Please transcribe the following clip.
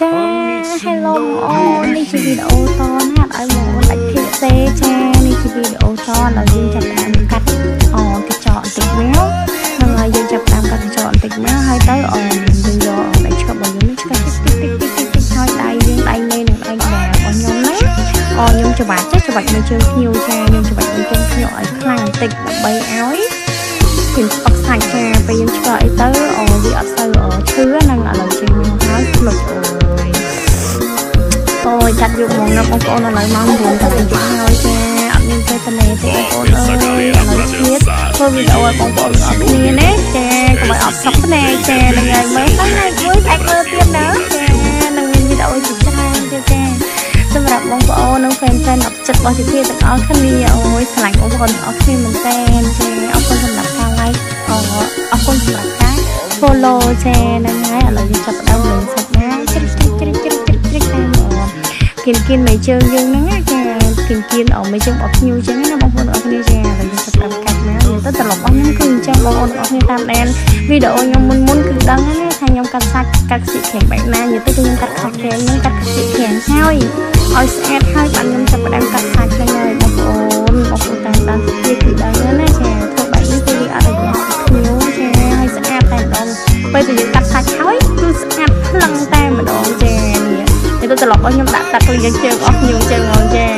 ចា Hello បងអូននេះជាវីដេអូតណាស់ឲ្យបងអូនដាច់ភាគទេចានេះជាវីដេអូតដល់យើងចាប់ផ្ដើមកាត់អូកញ្ចក់បន្តិចមកហ្នឹងហើយយើងចាប់ផ្ដើមកាត់កញ្ចក់បន្តិចមកហើយទៅអូនយើងយកដៃឆ្កឹបរបស់យើងនេះឆ្កឹបតិចតិចតិចតិចតិចហើយដៃយើងដៃមេនឹងដៃក្បាលរបស់ខ្ញុំណាអូខ្ញុំច្បាច់ចេះច្បាច់នៅជើងភ្ញៀវចាខ្ញុំច្បាច់នៅជើងភ្ញៀវឲ្យខ្លាំងបន្តិចដើម្បីឲ្យពីស្អកសាច់ចាពេលយើងឆ្កអីទៅអូវាអត់ អូយកាត់យកមកណាបងប្អូនឥឡូវម៉ោង9តែតិចហើយចាអត់មានពេលទៅទេបងប្អូនអើយឥឡូវទៀតធ្វើវីដេអូឲ្យបងប្អូនអត់គ្នាណាចាកុំឲ្យអត់សុខណាចានឹងហើយមើលហើយមួយអាចមើលទៀតណាចានឹងមានវីដេអូជាច្រើនទៀតចាសម្រាប់បងប្អូននិងហ្វេនហ្វេនអត់ចិត្តរបស់ជាភាទាំងអស់គ្នាអូយឆ្លាញ់បងប្អូនទាំងអស់គ្នាមែនតើចាអរគុណសម្រាប់ការ like អរគុណសម្រាប់ការ follow ចាហ្នឹងហើយឥឡូវយើងចាប់ផ្ដើមលេងសាច់ណា គៀនគៀនមេជើងយើងហ្នឹងចាគៀនគៀនអមេជើងរបស់ភ្ញៀវចឹងណាបងប្អូនទាំងអស់គ្នាចាឥឡូវយើងចាប់ផ្ដើមកាត់ណាយើងទៅត្រឡប់អស់ហ្នឹងគឺអញ្ចឹងបងប្អូនទាំងអស់គ្នាតាមដានវីដេអូខ្ញុំមុនមុនគឺដឹងណាថាខ្ញុំកាត់សាច់កាត់ខ្សៀកខាងបែបណានិយាយទៅគឺខ្ញុំកាត់ខាត់ខាងខ្ញុំកាត់ខ្សៀកខាងហើយឲ្យស្អាតហើយបានខ្ញុំចាប់ផ្ដើមកាត់សាច់ហ្នឹងហើយបងប្អូនបងប្អូនតាមដានវាគឺដឹងណាចាធ្វើបែបនេះគឺវាអត់រយៈភ្ញៀវចាឲ្យស្អាតតែម្ដងពេលដែលយើងកាត់សាច់ហើយគឺស្អាតផ្លឹងតែម្ដងចានេះ ទៅត្រឡប់អស់ខ្ញុំដាក់ទឹកខ្លួនយើងជើងអស់ខ្ញុំជើងមកចេះ